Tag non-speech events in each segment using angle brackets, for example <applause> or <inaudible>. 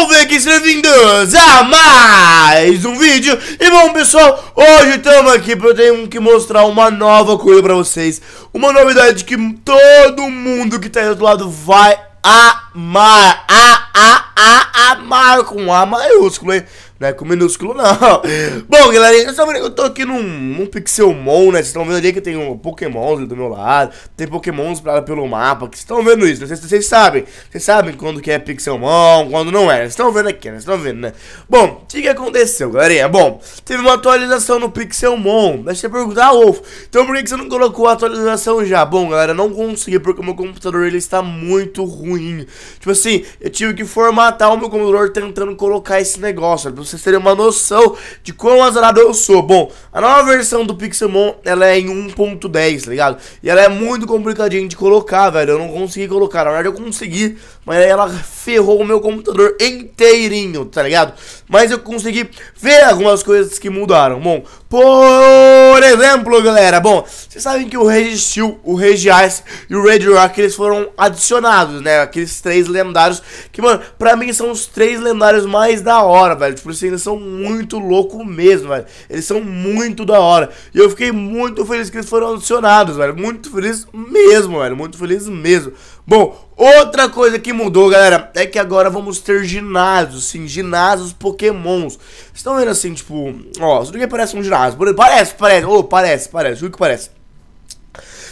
moleques, sejam bem-vindos a mais um vídeo. E bom pessoal, hoje estamos aqui porque eu tenho que mostrar uma nova coisa pra vocês. Uma novidade que todo mundo que tá aí do outro lado vai amar. A, a, a, amar com A maiúsculo, hein não é com minúsculo, não. <laughs> Bom, galerinha, vocês eu tô aqui num, num Pixelmon, né? Vocês estão vendo ali que tem um Pokémon do meu lado. Tem Pokémons pra, pelo mapa. Vocês estão vendo isso, né? Vocês sabem. Vocês sabem quando que é Pixelmon, quando não é. Vocês estão vendo aqui, né? Vocês estão vendo, né? Bom, o que, que aconteceu, galerinha? Bom, teve uma atualização no Pixelmon. Deixa eu perguntar, Wolf. Então por que, que você não colocou a atualização já? Bom, galera, não consegui porque o meu computador ele está muito ruim. Tipo assim, eu tive que formatar o meu computador tentando colocar esse negócio pra vocês terem uma noção de quão azarado eu sou. Bom, a nova versão do Pixelmon, ela é em 1.10, tá ligado? E ela é muito complicadinha de colocar, velho. Eu não consegui colocar. Na verdade, eu consegui, mas ela ferrou o meu computador inteirinho, tá ligado? Mas eu consegui ver algumas coisas que mudaram. Bom, por exemplo, galera, bom, vocês sabem que o Registeel, o Regice e o Red Rock, eles foram adicionados, né? Aqueles três lendários que, mano, pra mim são os três lendários mais da hora, velho. Tipo assim, eles são muito loucos mesmo, velho. Eles são muito da hora. E eu fiquei muito feliz que eles foram adicionados, velho. Muito feliz mesmo, velho. Muito feliz mesmo. Bom, outra coisa que mudou, galera, é que agora vamos ter ginásios, sim, ginásios pokémons. Vocês estão vendo assim, tipo, ó, isso daqui parece um ginásio. Parece, parece, ô, oh, parece, parece, o que parece.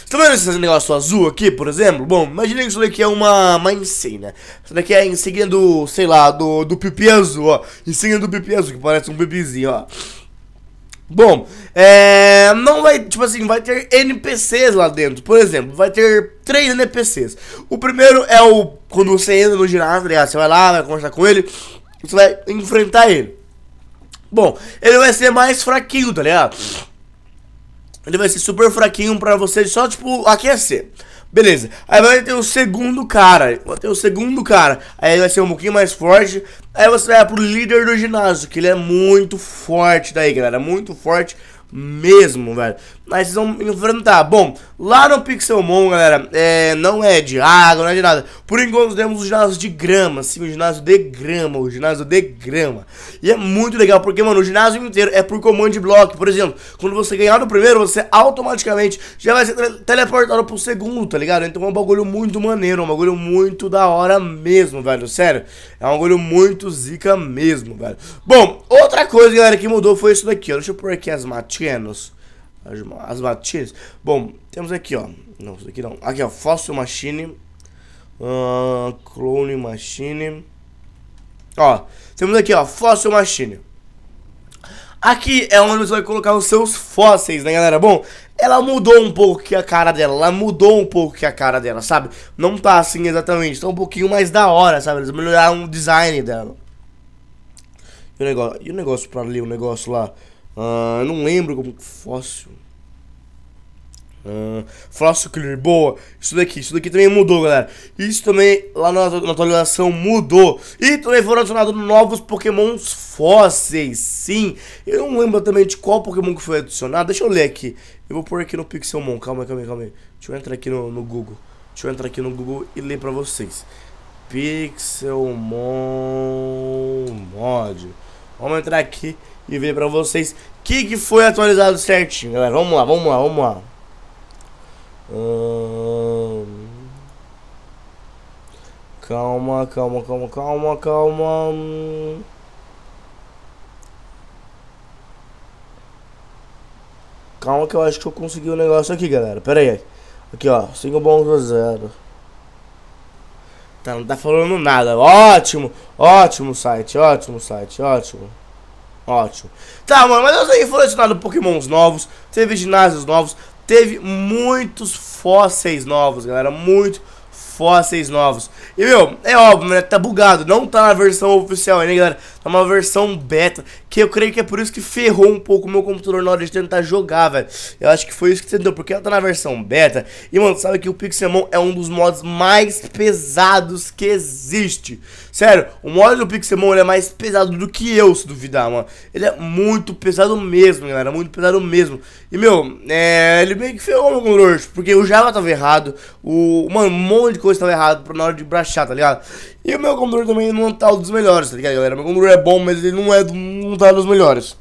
Estão vendo esse negócio azul aqui, por exemplo? Bom, imaginem que isso daqui é uma, uma insígnia. Né? Isso daqui é insígnia do, sei lá, do, do pipi azul, ó. Insígnia do pipi azul, que parece um pipizinho, ó. Bom, é, não vai, tipo assim, vai ter NPCs lá dentro. Por exemplo, vai ter três NPCs. O primeiro é o, quando você entra no ginásio, tá você vai lá, vai conversar com ele, você vai enfrentar ele. Bom, ele vai ser mais fraquinho, tá ligado? Ele vai ser super fraquinho pra você só, tipo, aquecer. Beleza. Aí vai ter o segundo cara. Vai ter o segundo cara. Aí vai ser um pouquinho mais forte. Aí você vai pro líder do ginásio, que ele é muito forte daí, galera. Muito forte mesmo, velho. Mas vocês vão enfrentar. Bom, lá no Pixelmon, galera, é, não é de água, não é de nada. Por enquanto temos o ginásio de grama, sim, o ginásio de grama, o ginásio de grama. E é muito legal, porque, mano, o ginásio inteiro é por comando de bloco. Por exemplo, quando você ganhar no primeiro, você automaticamente já vai ser teleportado pro segundo, tá ligado? Então é um bagulho muito maneiro, um bagulho muito da hora mesmo, velho. Sério, é um bagulho muito zica mesmo, velho. Bom, outra coisa, galera, que mudou foi isso daqui, ó. Deixa eu pôr aqui as matinas as, as batidas. Bom, temos aqui, ó. Não, isso aqui não. Aqui, ó. Fossil Machine. Uh, clone Machine. Ó, temos aqui, ó. Fossil Machine. Aqui é onde você vai colocar os seus fósseis, né, galera? Bom, ela mudou um pouco que a cara dela. Ela mudou um pouco que a cara dela, sabe? Não tá assim exatamente. Tá um pouquinho mais da hora, sabe? Eles melhoraram o design dela. E o negócio, e o negócio pra ali, o negócio lá. Uh, não lembro como fóssil. Uh, fóssil Clear, boa. Isso daqui, isso daqui também mudou, galera. Isso também lá na, na atualização mudou. E também foram adicionados novos pokémons fósseis, sim. Eu não lembro também de qual pokémon que foi adicionado. Deixa eu ler aqui. Eu vou pôr aqui no Pixelmon. Calma calma aí, calma aí. Deixa eu entrar aqui no, no Google. Deixa eu entrar aqui no Google e ler pra vocês. Pixelmon mod. Vamos entrar aqui e ver pra vocês o que, que foi atualizado certinho, galera. Vamos lá, vamos lá, vamos lá. Hum... Calma, calma, calma, calma, calma. Calma que eu acho que eu consegui o um negócio aqui, galera. Pera aí. Aqui, ó. 5 bons 0. Tá, não tá falando nada. Ótimo, ótimo site, ótimo site, ótimo. Ótimo. Tá, mano, mas eu sei que foram adicionados pokémons novos, teve ginásios novos, teve muitos fósseis novos, galera, muito fósseis novos. E, meu, é óbvio, né? Tá bugado. Não tá na versão oficial ainda, galera. Tá uma versão beta. Que eu creio que é por isso que ferrou um pouco o meu computador na hora de tentar jogar, velho. Eu acho que foi isso que você deu. Porque ela tá na versão beta. E, mano, sabe que o Pixelmon é um dos modos mais pesados que existe. Sério, o mod do Pixelmon é mais pesado do que eu, se duvidar, mano. Ele é muito pesado mesmo, galera. Muito pesado mesmo. E, meu, é, ele meio que ferrou meu controle. Porque o Java tava errado. O, mano, um monte de coisa tava errado na hora de brachar, tá ligado? E o meu controle também não tá um dos melhores, tá ligado, galera? Meu controle é bom, mas ele não é não tá dos melhores.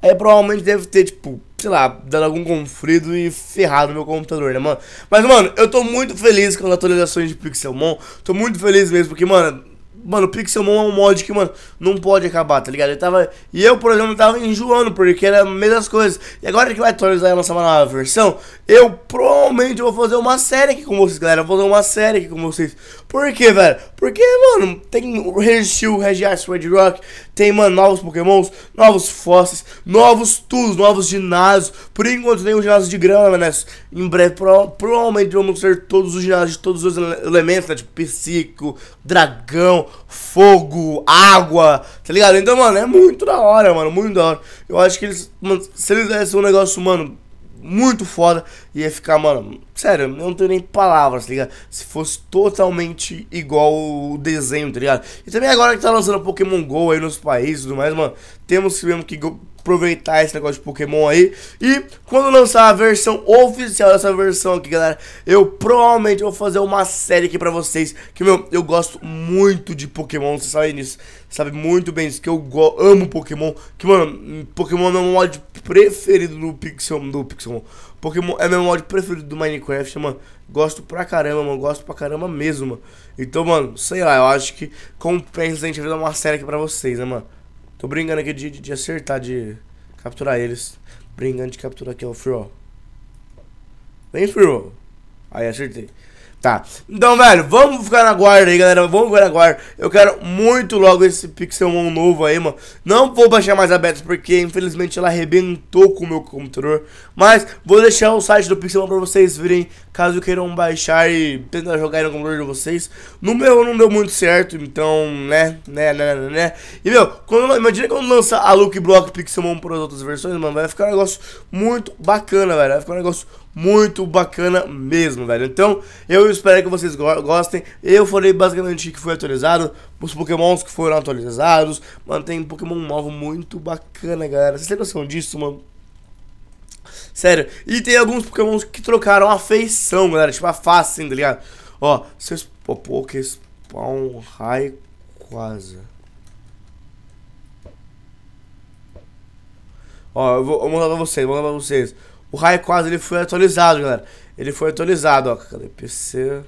Aí provavelmente deve ter, tipo, sei lá, dado algum conflito e ferrado no meu computador, né, mano? Mas, mano, eu tô muito feliz com as atualizações de Pixelmon. Tô muito feliz mesmo, porque, mano, Mano, o Pixelmon é um mod que, mano, não pode acabar, tá ligado? Ele tava. E eu, por exemplo, tava enjoando, porque era a mesma coisa. E agora que vai atualizar lançar uma nova versão, eu provavelmente vou fazer uma série aqui com vocês, galera. Vou fazer uma série aqui com vocês. Por quê, velho? Porque, mano, tem o Registeel, Regias, Red Rock, tem, mano, novos pokémons, novos fósseis, novos tools, novos ginásios. Por enquanto tem o ginásio de grama, né? Em breve, pro, provavelmente vamos ter todos os ginásios de todos os elementos, né? Tipo, psico, dragão, fogo, água, tá ligado? Então, mano, é muito da hora, mano, muito da hora. Eu acho que eles, mano, se eles dessem um negócio, mano, muito foda, ia ficar, mano, sério, eu não tenho nem palavras, tá ligado? Se fosse totalmente igual o desenho, tá ligado? E também agora que tá lançando Pokémon GO aí nos países e tudo mais, mano, temos mesmo que aproveitar esse negócio de Pokémon aí. E quando lançar a versão oficial dessa versão aqui, galera, eu provavelmente vou fazer uma série aqui pra vocês. Que, meu, eu gosto muito de Pokémon, vocês sabem disso. Sabe muito bem isso, que eu amo Pokémon. Que, mano, Pokémon é meu mod preferido do Pixel, do Pixel. Pokémon é meu mod preferido do Minecraft, mano. Gosto pra caramba, mano. Gosto pra caramba mesmo, mano. Então, mano, sei lá, eu acho que compensa a gente fazer uma série aqui pra vocês, né, mano. Tô brincando aqui de, de acertar, de capturar eles. Brincando de capturar aqui, ó, Free, Vem, Free, Aí, acertei. Tá, então, velho, vamos ficar na guarda aí, galera. Vamos ficar na guarda. Eu quero muito logo esse Pixelmon novo aí, mano. Não vou baixar mais a beta porque, infelizmente, ela arrebentou com o meu computador. Mas vou deixar o site do Pixelmon pra vocês virem, caso queiram baixar e tentar jogar no computador de vocês. No meu não deu muito certo, então, né, né, né, né, né. E, meu, quando, imagina quando lança a Look Block Pixelmon para as outras versões, mano, vai ficar um negócio muito bacana, velho. Vai ficar um negócio muito bacana mesmo, velho. Então, eu espero que vocês go gostem. Eu falei basicamente que foi atualizado, os pokémons que foram atualizados. Mano, tem Pokémon novo muito bacana, galera. Vocês têm noção disso, mano? Sério. E tem alguns pokémons que trocaram a feição, galera. Tipo, a face, assim, tá ligado? Ó, seus Poké Spawn quase. Ó, eu vou, vou mostrar pra vocês, vou mostrar pra vocês. O Rayquaza ele foi atualizado, galera. Ele foi atualizado, ó. Cadê PC?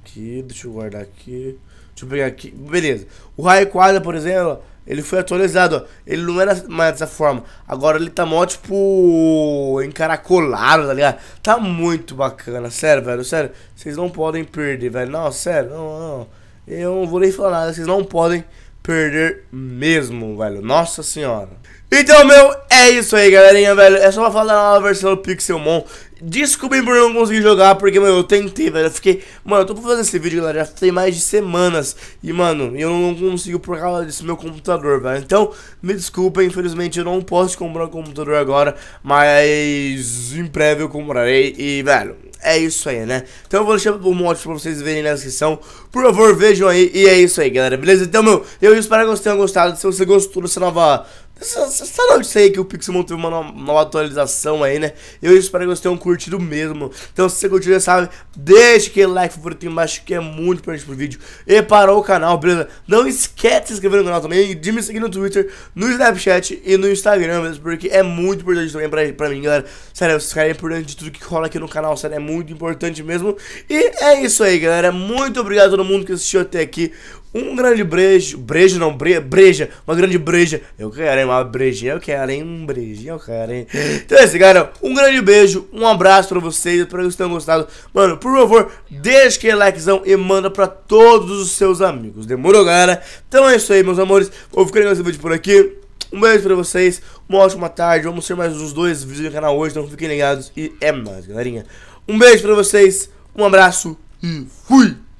Aqui, deixa eu guardar aqui. Deixa eu pegar aqui. Beleza. O Rayquaza, por exemplo, ele foi atualizado, ó. Ele não era mais dessa forma. Agora ele tá mó, tipo, encaracolado, tá ligado? Tá muito bacana, sério, velho. Sério, vocês não podem perder, velho. Não, sério, não, não. Eu não vou nem falar nada. Vocês não podem perder mesmo, velho. Nossa senhora. Então, meu, é isso aí, galerinha, velho. É só pra falar da nova versão do Pixelmon. Desculpem por não conseguir jogar, porque, meu, eu tentei, velho. Eu fiquei. Mano, eu tô fazer esse vídeo, galera. Já tem mais de semanas. E, mano, eu não consigo por causa desse meu computador, velho. Então, me desculpem, infelizmente eu não posso comprar um computador agora. Mas em breve eu comprarei. E, velho, é isso aí, né? Então eu vou deixar o mod pra vocês verem na descrição. Por favor, vejam aí. E é isso aí, galera. Beleza? Então, meu, eu espero que vocês tenham gostado. Se você gostou dessa nova sabe disso aí que o Pixelmon teve uma nova atualização aí, né? Eu espero que vocês tenham curtido mesmo. Então, se você curtiu, sabe, deixa aquele like favorito embaixo que é muito importante pro vídeo. E para o canal, beleza? Não esquece de se inscrever no canal também, de me seguir no Twitter, no Snapchat e no Instagram, mesmo, porque é muito importante também pra, pra mim, galera. Sério, vocês ficarem por dentro de tudo que rola aqui no canal, sério, é muito importante mesmo. E é isso aí, galera. Muito obrigado a todo mundo que assistiu até aqui. Um grande brejo, brejo não, bre, breja, uma grande breja. Eu quero hein, uma brejinha, eu quero hein, um brejinho, eu quero hein. Então é isso, galera. Um grande beijo, um abraço pra vocês, espero que vocês tenham gostado. Mano, por favor, deixa aquele likezão e manda pra todos os seus amigos. Demorou, galera? Então é isso aí, meus amores. Vou ficar nesse vídeo por aqui. Um beijo pra vocês, uma ótima tarde. Vamos ter mais uns dois vídeos no canal hoje, então fiquem ligados. E é nóis, galerinha. Um beijo pra vocês, um abraço e fui!